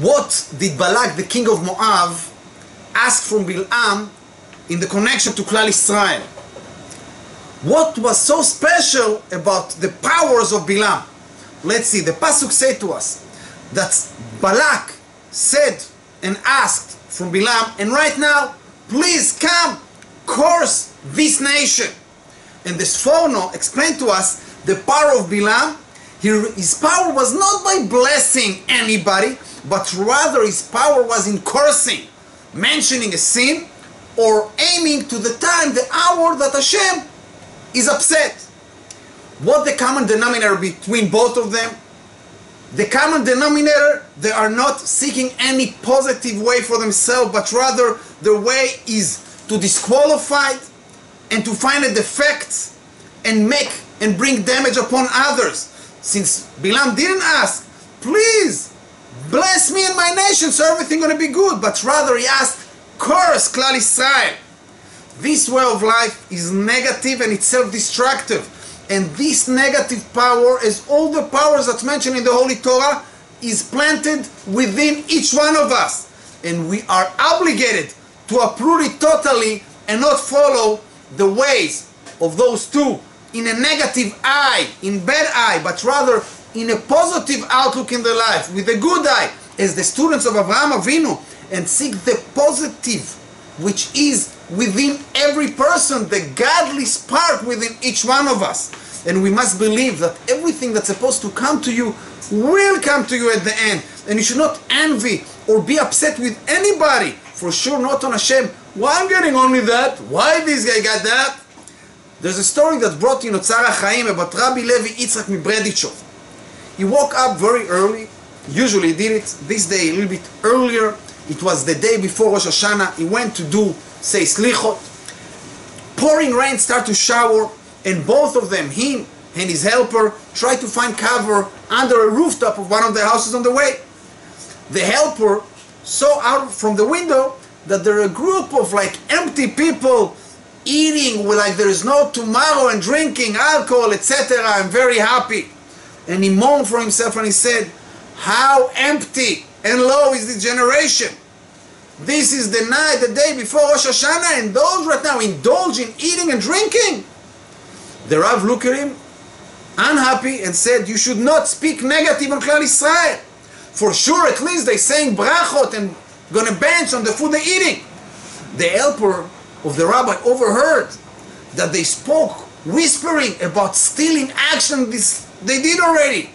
What did Balak, the king of Moab, ask from Bilam in the connection to Klal Israel? What was so special about the powers of Bilam? Let's see, the Pasuk said to us that Balak said and asked from Bilam, and right now, please come, curse this nation. And the Sforno explained to us the power of Bilam. His power was not by blessing anybody, but rather his power was in cursing, mentioning a sin, or aiming to the time, the hour that Hashem is upset. What the common denominator between both of them? The common denominator, they are not seeking any positive way for themselves, but rather the way is to disqualify and to find a defect and make and bring damage upon others. Since Bilam didn't ask, please bless me and my nation so everything gonna be good, but rather he asked, curse Klal Israel. This way of life is negative and it's self-destructive. And this negative power, as all the powers that's mentioned in the Holy Torah, is planted within each one of us. And we are obligated to uproot it totally and not follow the ways of those two in a negative eye, in bad eye, but rather in a positive outlook in their life, with a good eye, as the students of Avraham Avinu, and seek the positive, which is within every person, the godly spark within each one of us. And we must believe that everything that's supposed to come to you will come to you at the end. And you should not envy or be upset with anybody. For sure, not on Hashem. Why I'm getting only that? Why this guy got that? There's a story that brought in Otzar HaChaim about Rabbi Levi Yitzchak Mibredichov. He woke up very early. Usually did it this day a little bit earlier. It was the day before Rosh Hashanah. He went to do, say, slichot. Pouring rain started to shower, and both of them, him and his helper, tried to find cover under a rooftop of one of the houses on the way. The helper saw out from the window that there are a group of like empty people eating like there is no tomorrow and drinking alcohol, etc. I'm very happy. And he moaned for himself and he said, How empty and low is this generation? This is the night, the day before Rosh Hashanah, and those right now indulge in eating and drinking. The Rav looked at him, unhappy, and said, You should not speak negative on Klal Israel. For sure, at least they saying brachot and gonna bench on the food they're eating. The helper of the rabbi overheard that they spoke, whispering about stealing action this they did already.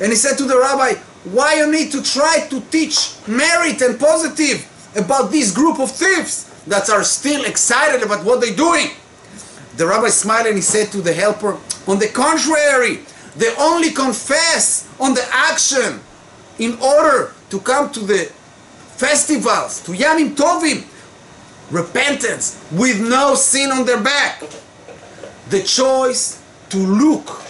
And he said to the rabbi, why you need to try to teach merit and positive about this group of thieves that are still excited about what they're doing? The rabbi smiled and he said to the helper, on the contrary, they only confess on the action in order to come to the festivals, to Yamim Tovim, repentance with no sin on their back. The choice to look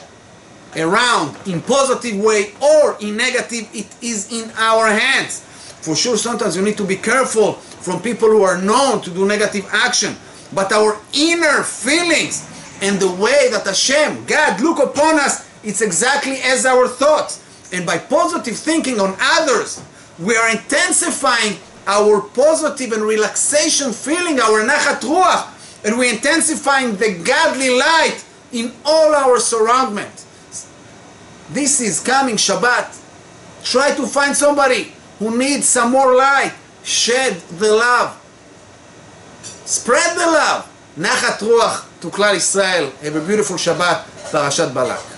around in positive way or in negative, it is in our hands. For sure, sometimes you need to be careful from people who are known to do negative action. But our inner feelings and the way that Hashem, God, look upon us, it's exactly as our thoughts. And by positive thinking on others, we are intensifying our positive and relaxation feeling, our nachat ruach, and we're intensifying the godly light in all our surroundment. This is coming Shabbat. Try to find somebody who needs some more light. Shed the love. Spread the love. Nachat ruach to Israel. Have a beautiful Shabbat. Parashat Balak.